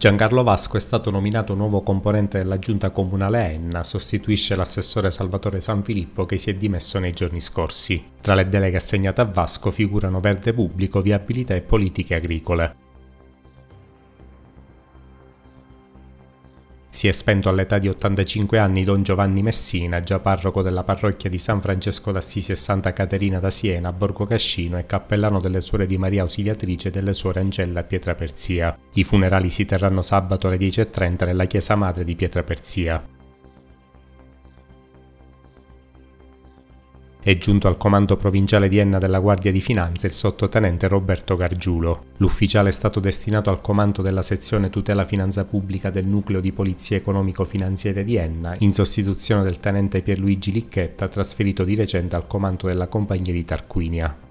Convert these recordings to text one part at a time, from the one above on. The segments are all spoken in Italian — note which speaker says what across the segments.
Speaker 1: Giancarlo Vasco è stato nominato nuovo componente della giunta comunale Enna, sostituisce l'assessore Salvatore Sanfilippo che si è dimesso nei giorni scorsi. Tra le deleghe assegnate a Vasco figurano verde pubblico, viabilità e politiche agricole. Si è spento all'età di 85 anni Don Giovanni Messina, già parroco della parrocchia di San Francesco d'Assisi e Santa Caterina da Siena, Borgo Cascino e cappellano delle suore di Maria Ausiliatrice e delle suore Angella e Pietra Perzia. I funerali si terranno sabato alle 10.30 nella chiesa madre di Pietra È giunto al comando provinciale di Enna della Guardia di Finanza il sottotenente Roberto Gargiulo. L'ufficiale è stato destinato al comando della sezione tutela finanza pubblica del nucleo di polizia economico-finanziaria di Enna, in sostituzione del tenente Pierluigi Licchetta, trasferito di recente al comando della compagnia di Tarquinia.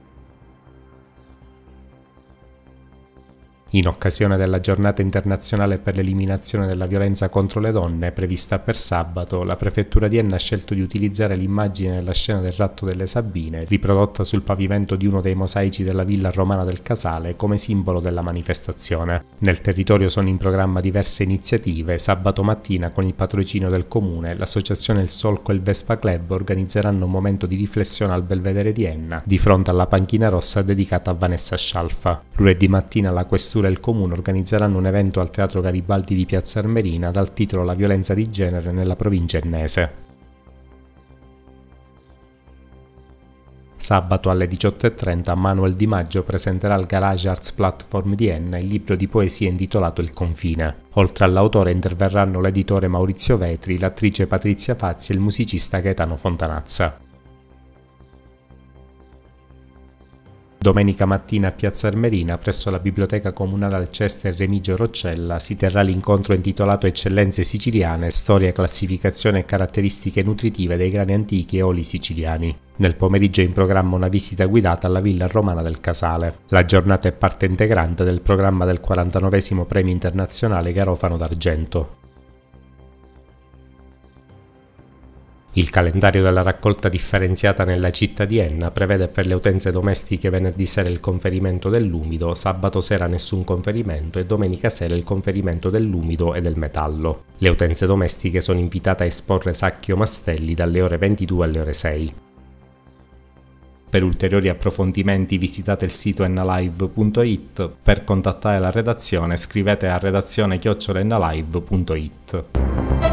Speaker 1: In occasione della giornata internazionale per l'eliminazione della violenza contro le donne, prevista per sabato, la prefettura di Enna ha scelto di utilizzare l'immagine della scena del ratto delle Sabine, riprodotta sul pavimento di uno dei mosaici della villa romana del Casale, come simbolo della manifestazione. Nel territorio sono in programma diverse iniziative. Sabato mattina, con il patrocinio del comune, l'associazione Il Solco e il Vespa Club organizzeranno un momento di riflessione al Belvedere di Enna, di fronte alla panchina rossa dedicata a Vanessa Scialfa. Lunedì mattina la questura Questura e il Comune organizzeranno un evento al Teatro Garibaldi di Piazza Armerina dal titolo La violenza di genere nella provincia ennese. Sabato alle 18.30 Manuel Di Maggio presenterà al Garage Arts Platform di Enna il libro di poesia intitolato Il confine. Oltre all'autore interverranno l'editore Maurizio Vetri, l'attrice Patrizia Fazzi e il musicista Gaetano Fontanazza. Domenica mattina a Piazza Armerina, presso la Biblioteca Comunale Alceste Remigio Roccella, si terrà l'incontro intitolato Eccellenze siciliane, storia, classificazione e caratteristiche nutritive dei grani antichi e oli siciliani. Nel pomeriggio è in programma una visita guidata alla Villa Romana del Casale. La giornata è parte integrante del programma del 49 Premio Internazionale Garofano d'Argento. Il calendario della raccolta differenziata nella città di Enna prevede per le utenze domestiche venerdì sera il conferimento dell'umido, sabato sera nessun conferimento e domenica sera il conferimento dell'umido e del metallo. Le utenze domestiche sono invitate a esporre sacchi o mastelli dalle ore 22 alle ore 6. Per ulteriori approfondimenti visitate il sito ennalive.it, per contattare la redazione scrivete a redazione chiocciolennalive.it.